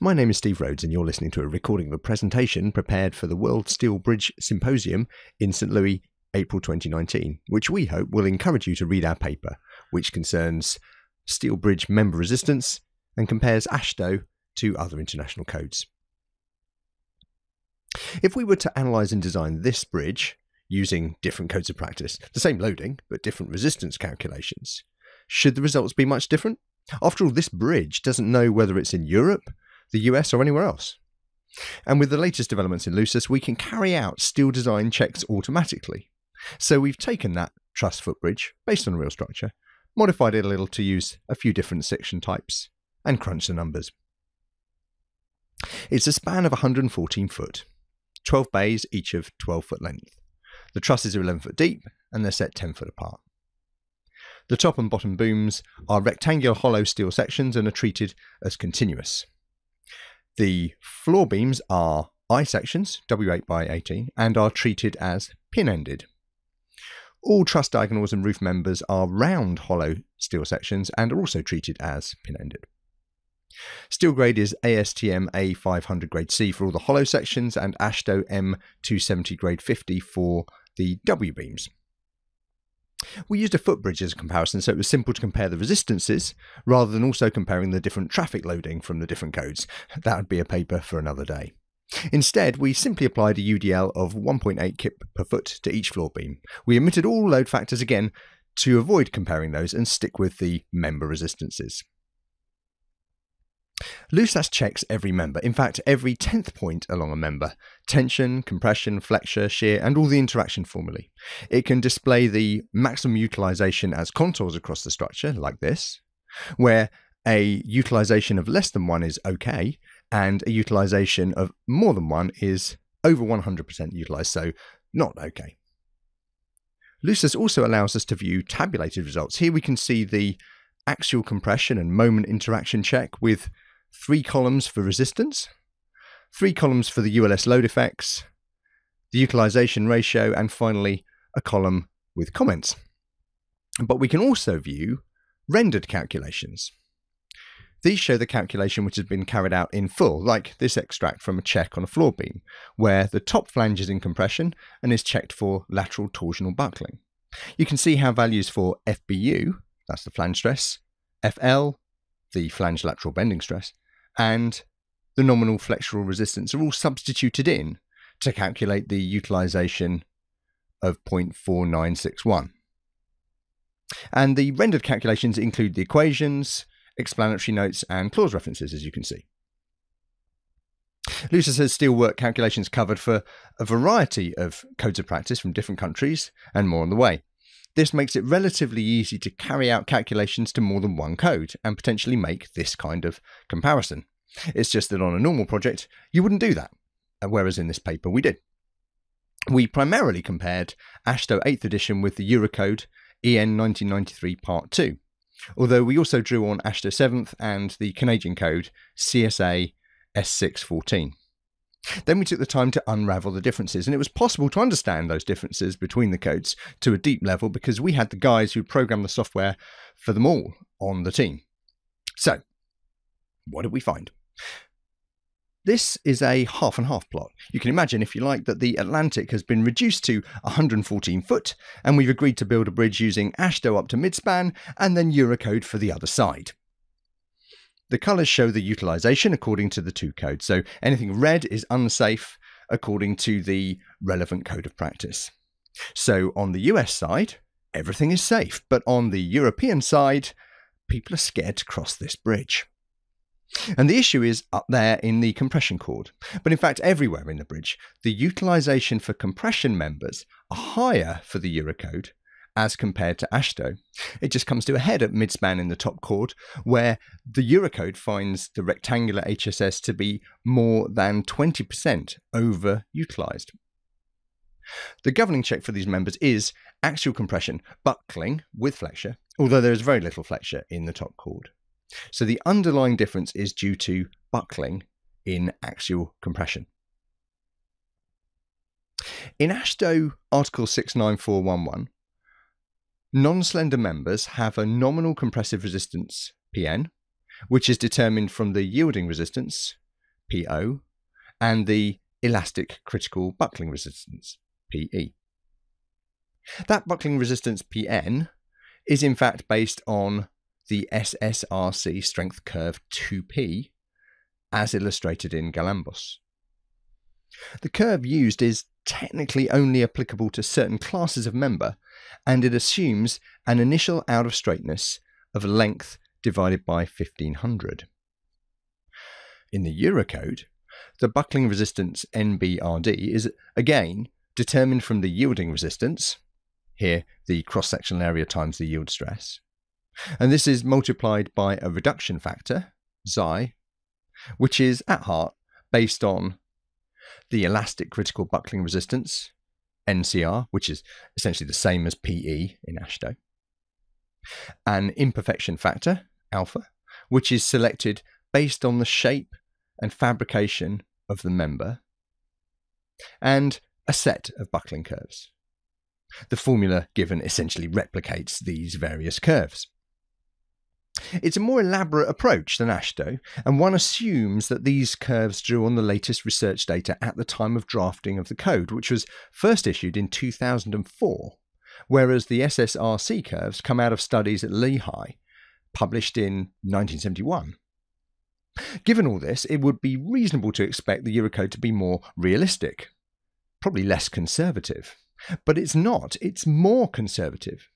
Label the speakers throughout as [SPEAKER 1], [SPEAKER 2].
[SPEAKER 1] My name is Steve Rhodes, and you're listening to a recording of a presentation prepared for the World Steel Bridge Symposium in St. Louis, April 2019, which we hope will encourage you to read our paper, which concerns steel bridge member resistance and compares AASHTO to other international codes. If we were to analyse and design this bridge using different codes of practice, the same loading but different resistance calculations, should the results be much different? After all, this bridge doesn't know whether it's in Europe, the US, or anywhere else. And with the latest developments in LUSAS, we can carry out steel design checks automatically. So we've taken that truss footbridge, based on real structure, modified it a little to use a few different section types, and crunched the numbers. It's a span of 114 foot, 12 bays, each of 12 foot length. The trusses are 11 foot deep, and they're set 10 foot apart. The top and bottom booms are rectangular hollow steel sections and are treated as continuous. The floor beams are I sections, W8 by 18, and are treated as pin ended. All truss diagonals and roof members are round hollow steel sections and are also treated as pin ended. Steel grade is ASTM A500 grade C for all the hollow sections and AASHTO M270 grade 50 for the W beams. We used a footbridge as a comparison, so it was simple to compare the resistances rather than also comparing the different traffic loading from the different codes. That would be a paper for another day. Instead, we simply applied a UDL of 1.8 kip per foot to each floor beam. We omitted all load factors again to avoid comparing those and stick with the member resistances. LUSAS checks every member, in fact, every tenth point along a member tension, compression, flexure, shear, and all the interaction formulae. It can display the maximum utilization as contours across the structure, like this, where a utilization of less than one is okay, and a utilization of more than one is over 100% utilized, so not okay. LUSAS also allows us to view tabulated results. Here we can see the axial compression and moment interaction check with three columns for resistance, three columns for the ULS load effects, the utilization ratio, and finally a column with comments. But we can also view rendered calculations. These show the calculation which has been carried out in full, like this extract from a check on a floor beam, where the top flange is in compression and is checked for lateral torsional buckling. You can see how values for FBU, that's the flange stress, FL, the flange lateral bending stress, and the nominal flexural resistance are all substituted in to calculate the utilization of 0.4961. And the rendered calculations include the equations, explanatory notes, and clause references, as you can see. LUSAS has steelwork calculations covered for a variety of codes of practice from different countries and more on the way. This makes it relatively easy to carry out calculations to more than one code and potentially make this kind of comparison. It's just that on a normal project, you wouldn't do that, uh, whereas in this paper we did. We primarily compared AASHTO 8th edition with the Eurocode EN 1993 Part 2, although we also drew on AASHTO 7th and the Canadian code CSA S614. Then we took the time to unravel the differences, and it was possible to understand those differences between the codes to a deep level because we had the guys who programmed the software for them all on the team. So, what did we find? This is a half and half plot. You can imagine, if you like, that the Atlantic has been reduced to 114 foot, and we've agreed to build a bridge using AASHTO up to midspan and then Eurocode for the other side. The colours show the utilisation according to the two codes, so anything red is unsafe according to the relevant code of practice. So on the US side, everything is safe, but on the European side, people are scared to cross this bridge. And the issue is up there in the compression chord. But in fact, everywhere in the bridge, the utilization for compression members are higher for the Eurocode as compared to AASHTO. It just comes to a head at midspan in the top chord, where the Eurocode finds the rectangular HSS to be more than 20% overutilized. The governing check for these members is axial compression, buckling with flexure, although there is very little flexure in the top chord. So the underlying difference is due to buckling in axial compression. In AASHTO Article 69411, non-slender members have a nominal compressive resistance, Pn, which is determined from the yielding resistance, PO, and the elastic critical buckling resistance, PE. That buckling resistance, PN, is in fact based on the SSRC strength curve 2P as illustrated in Galambos. The curve used is technically only applicable to certain classes of member, and it assumes an initial out of straightness of length divided by 1500. In the Eurocode, the buckling resistance NBRD is again determined from the yielding resistance, here the cross sectional area times the yield stress, and this is multiplied by a reduction factor, xi, which is at heart based on the elastic critical buckling resistance, NCR, which is essentially the same as PE in AASHTO, an imperfection factor, alpha, which is selected based on the shape and fabrication of the member, and a set of buckling curves. The formula given essentially replicates these various curves. It's a more elaborate approach than AASHTO, and one assumes that these curves drew on the latest research data at the time of drafting of the code, which was first issued in 2004, whereas the SSRC curves come out of studies at Lehigh, published in 1971. Given all this, it would be reasonable to expect the Eurocode to be more realistic, probably less conservative. But it's not, it's more conservative.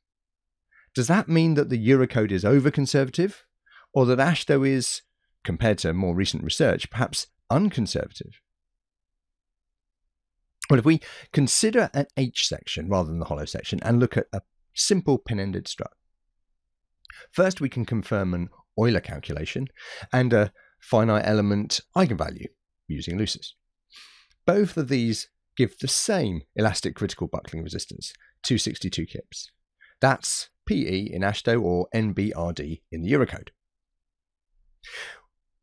[SPEAKER 1] Does that mean that the Eurocode is over conservative? Or that AASHTO is, compared to more recent research, perhaps unconservative? Well, if we consider an H section rather than the hollow section and look at a simple pin ended strut, first we can confirm an Euler calculation and a finite element eigenvalue using LUSAS. Both of these give the same elastic critical buckling resistance, 262 kips. That's PE in AASHTO or NBRD in the Eurocode.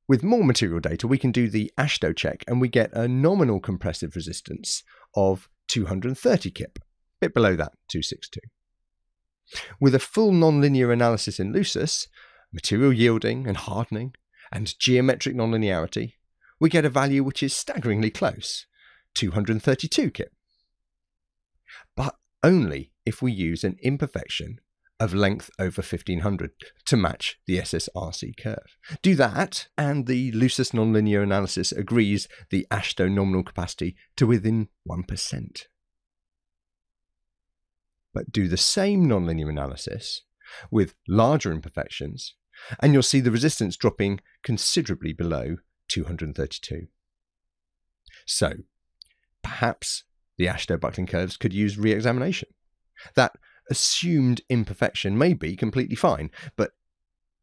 [SPEAKER 1] With more material data, we can do the AASHTO check and we get a nominal compressive resistance of 230 kip, a bit below that, 262. With a full nonlinear analysis in LUSAS, material yielding and hardening, and geometric nonlinearity, we get a value which is staggeringly close 232 kip. But only if we use an imperfection of length over 1500 to match the SSRC curve. Do that, and the LUSAS nonlinear analysis agrees the AASHTO nominal capacity to within 1%. But do the same nonlinear analysis with larger imperfections, and you'll see the resistance dropping considerably below 232. So, perhaps the AASHTO buckling curves could use re examination. That assumed imperfection may be completely fine, but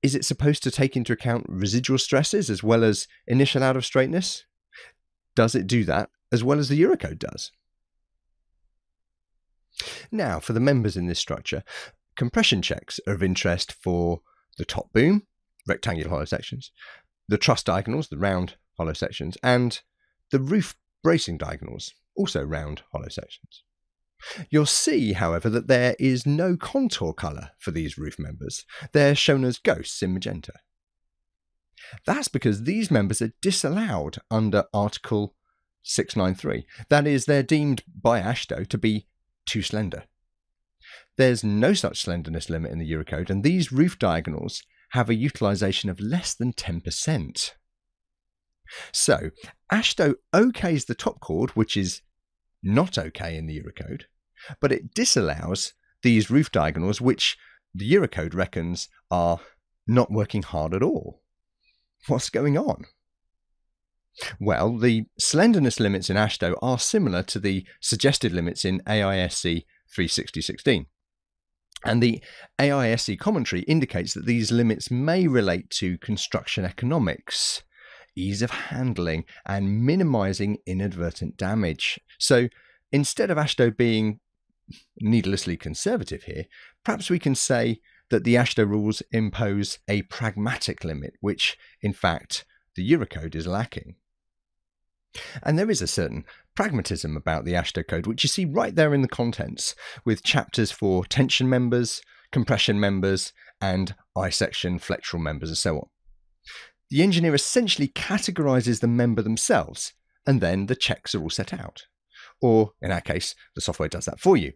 [SPEAKER 1] is it supposed to take into account residual stresses as well as initial out of straightness? Does it do that as well as the Eurocode does? Now, for the members in this structure, compression checks are of interest for the top boom, rectangular hollow sections, the truss diagonals, the round hollow sections, and the roof bracing diagonals, also round hollow sections. You'll see, however, that there is no contour colour for these roof members. They're shown as ghosts in magenta. That's because these members are disallowed under Article 693. That is, they're deemed by AASHTO to be too slender. There's no such slenderness limit in the Eurocode, and these roof diagonals have a utilisation of less than 10%. So, AASHTO okays the top chord, which is not okay in the Eurocode, but it disallows these roof diagonals, which the Eurocode reckons are not working hard at all. What's going on? Well, the slenderness limits in AASHTO are similar to the suggested limits in AISC 36016. And the AISC commentary indicates that these limits may relate to construction economics, ease of handling, and minimizing inadvertent damage. So instead of AASHTO being needlessly conservative here, perhaps we can say that the AASHTO rules impose a pragmatic limit, which, in fact, the Eurocode is lacking. And there is a certain pragmatism about the AASHTO code, which you see right there in the contents, with chapters for tension members, compression members, and I section flexural members, and so on. the engineer essentially categorizes the member themselves, and then the checks are all set out. Or, in our case, the software does that for you.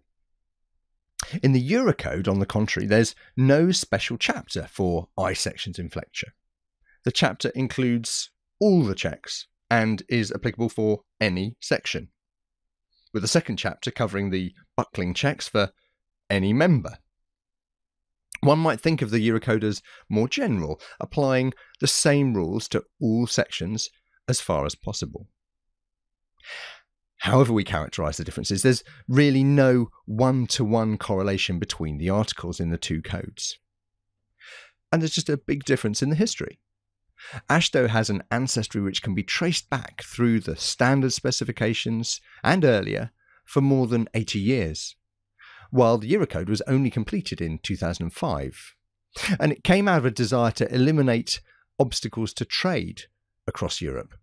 [SPEAKER 1] In the Eurocode, on the contrary, there's no special chapter for I sections in Flexure. The chapter includes all the checks and is applicable for any section, with a second chapter covering the buckling checks for any member. One might think of the Eurocode as more general, applying the same rules to all sections as far as possible. However, we characterize the differences, there's really no one to one correlation between the articles in the two codes. And there's just a big difference in the history. AASHTO has an ancestry which can be traced back through the standard specifications and earlier for more than 80 years, while the Eurocode was only completed in 2005. And it came out of a desire to eliminate obstacles to trade across Europe.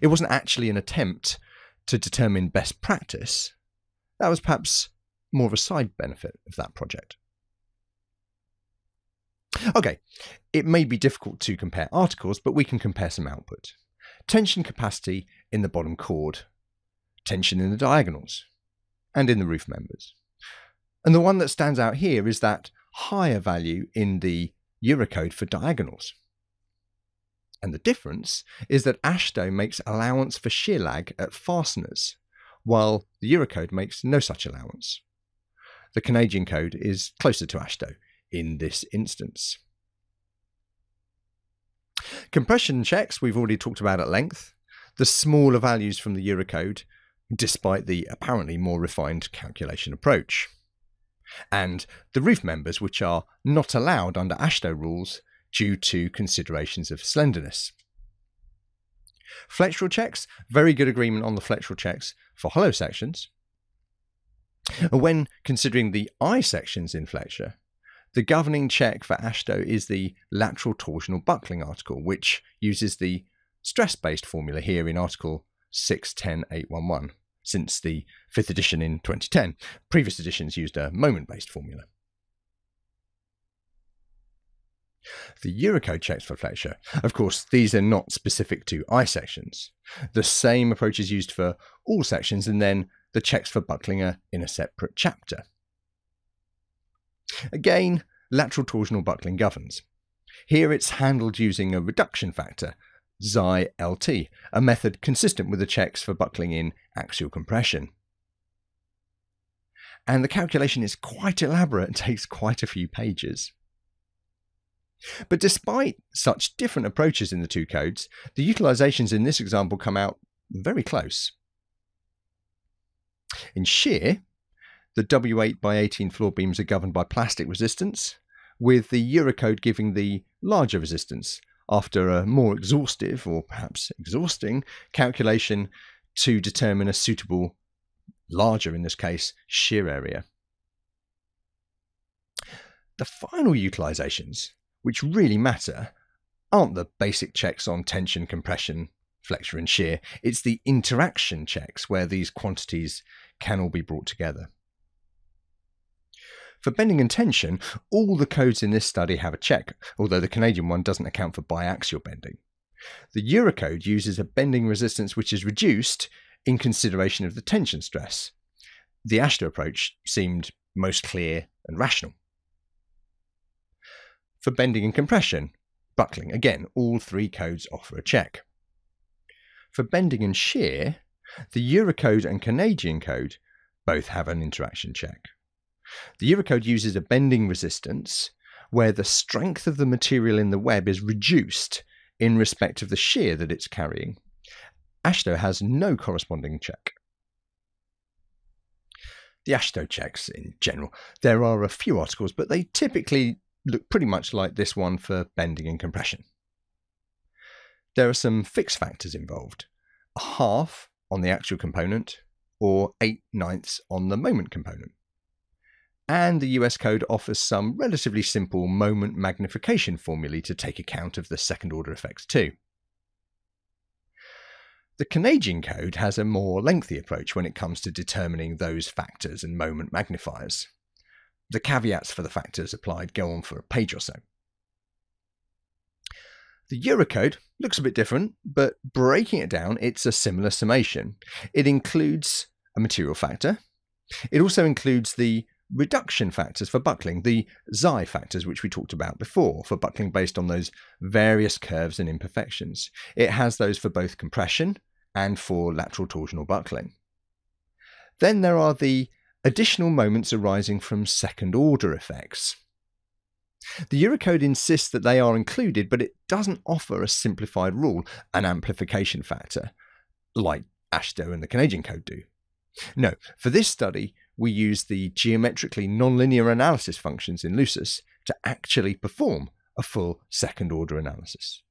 [SPEAKER 1] It wasn't actually an attempt to determine best practice. That was perhaps more of a side benefit of that project. Okay, it may be difficult to compare articles, but we can compare some output. Tension capacity in the bottom chord, tension in the diagonals, and in the roof members. And the one that stands out here is that higher value in the Eurocode for diagonals. And the difference is that AASHTO makes allowance for shear lag at fasteners, while the Eurocode makes no such allowance. The Canadian code is closer to AASHTO in this instance. Compression checks we've already talked about at length. The smaller values from the Eurocode, despite the apparently more refined calculation approach. And the roof members, which are not allowed under AASHTO rules due to considerations of slenderness. Flexural checks, very good agreement on the flexural checks for hollow sections. When considering the I sections in flexure, the governing check for AASHTO is the lateral torsional buckling article, which uses the stress based formula here in Article 610.811 since the fifth edition in 2010. Previous editions used a moment based formula. The Eurocode checks for flexure, of course, these are not specific to I sections. The same approach is used for all sections, and then the checks for buckling are in a separate chapter. Again, lateral torsional buckling governs. Here it's handled using a reduction factor, Xi LT, a method consistent with the checks for buckling in axial compression. And the calculation is quite elaborate and takes quite a few pages. But despite such different approaches in the two codes, the utilizations in this example come out very close. In shear, the W8 by 18 floor beams are governed by plastic resistance, with the Eurocode giving the larger resistance after a more exhaustive or perhaps exhausting calculation to determine a suitable, larger in this case, shear area. The final utilizations which really matter aren't the basic checks on tension, compression, flexure, and shear. It's the interaction checks where these quantities can all be brought together. For bending and tension, all the codes in this study have a check, although the Canadian one doesn't account for biaxial bending. The Eurocode uses a bending resistance which is reduced in consideration of the tension stress. The AASHTO approach seemed most clear and rational for bending and compression. Buckling, again, all three codes offer a check. For bending and shear, the Eurocode and Canadian code both have an interaction check. The Eurocode uses a bending resistance where the strength of the material in the web is reduced in respect of the shear that it's carrying. AASHTO has no corresponding check. The AASHTO checks in general, there are a few articles, but they typically look pretty much like this one for bending and compression. There are some fixed factors involved, a half on the axial component or 8 ninths on the moment component. And the US code offers some relatively simple moment magnification formulae to take account of the second order effects too. The Canadian code has a more lengthy approach when it comes to determining those factors and moment magnifiers the caveats for the factors applied go on for a page or so. The Eurocode looks a bit different, but breaking it down, it's a similar summation. It includes a material factor. It also includes the reduction factors for buckling, the Xi factors, which we talked about before, for buckling based on those various curves and imperfections. It has those for both compression and for lateral torsional buckling. Then there are the additional moments arising from second order effects. The Eurocode insists that they are included, but it doesn't offer a simplified rule, an amplification factor, like AASHTO and the Canadian Code do. No, for this study, we use the geometrically nonlinear analysis functions in LUSAS to actually perform a full second order analysis.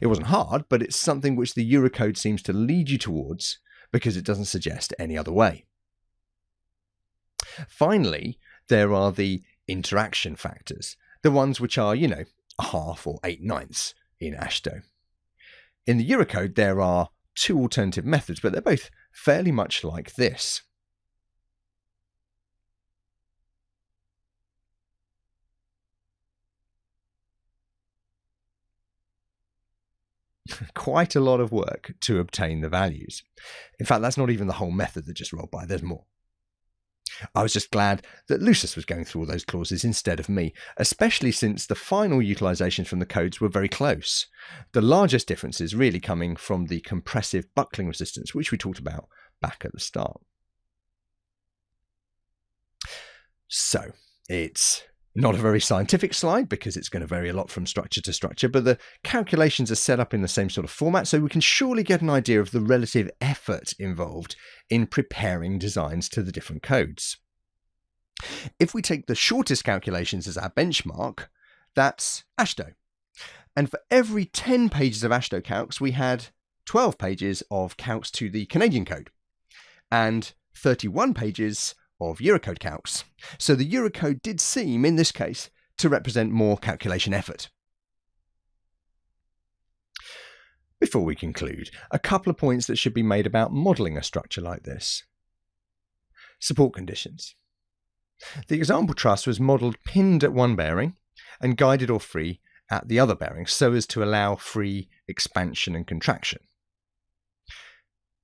[SPEAKER 1] It wasn't hard, but it's something which the Eurocode seems to lead you towards because it doesn't suggest any other way. Finally, there are the interaction factors, the ones which are, you know, a half or eight ninths in AASHTO. In the Eurocode, there are two alternative methods, but they're both fairly much like this. quite a lot of work to obtain the values. In fact, that's not even the whole method that just rolled by, there's more. I was just glad that LUSAS was going through all those clauses instead of me, especially since the final utilizations from the codes were very close. The largest differences really coming from the compressive buckling resistance, which we talked about back at the start. So, it's not a very scientific slide because it's going to vary a lot from structure to structure, but the calculations are set up in the same sort of format, so we can surely get an idea of the relative effort involved in preparing designs to the different codes. If we take the shortest calculations as our benchmark, that's AASHTO. And for every 10 pages of AASHTO calcs, we had 12 pages of calcs to the Canadian code and 31 pages of Eurocode calcs. So the Eurocode did seem, in this case, to represent more calculation effort. Before we conclude, a couple of points that should be made about modelling a structure like this. Support conditions. The example truss was modelled pinned at one bearing and guided or free at the other bearing so as to allow free expansion and contraction.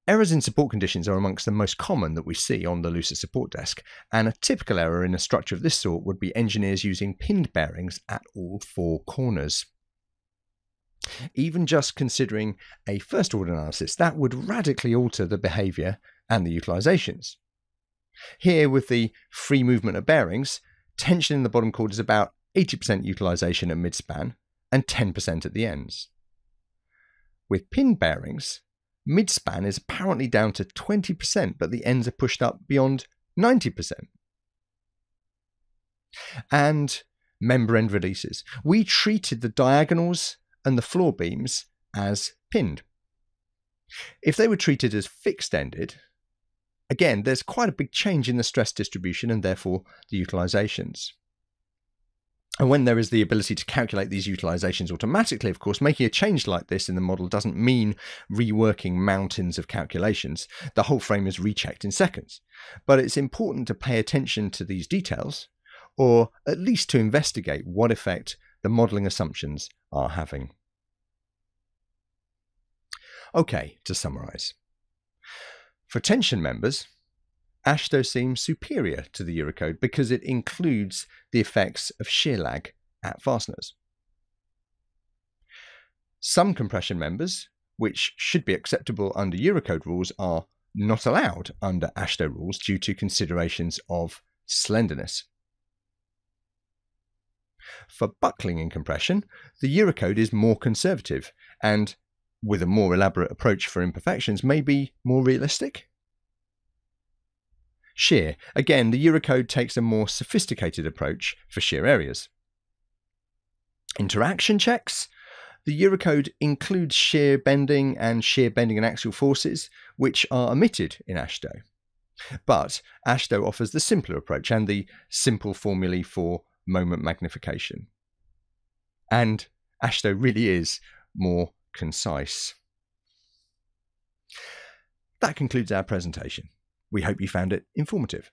[SPEAKER 1] Errors in support conditions are amongst the most common that we see on the LUSAS support desk, and a typical error in a structure of this sort would be engineers using pinned bearings at all four corners. Even just considering a first order analysis, that would radically alter the behaviour and the utilisations. Here, with the free movement of bearings, tension in the bottom chord is about 80% utilization at midspan and 10% at the ends. With pin bearings, Midspan is apparently down to 20%, but the ends are pushed up beyond 90%. And member end releases. We treated the diagonals and the floor beams as pinned. If they were treated as fixed ended, again, there's quite a big change in the stress distribution and therefore the utilizations. And when there is the ability to calculate these utilizations automatically, of course, making a change like this in the model doesn't mean reworking mountains of calculations. The whole frame is rechecked in seconds. But it's important to pay attention to these details, or at least to investigate what effect the modeling assumptions are having. Okay, to summarize. For tension members, AASHTO seems superior to the Eurocode because it includes the effects of shear lag at fasteners. Some compression members, which should be acceptable under Eurocode rules, are not allowed under AASHTO rules due to considerations of slenderness. For buckling in compression, the Eurocode is more conservative and, with a more elaborate approach for imperfections, may be more realistic shear. Again, the Eurocode takes a more sophisticated approach for shear areas. Interaction checks. The Eurocode includes shear bending and shear bending and axial forces, which are omitted in AASHTO. But AASHTO offers the simpler approach and the simple formulae for moment magnification. And AASHTO really is more concise. That concludes our presentation. We hope you found it informative.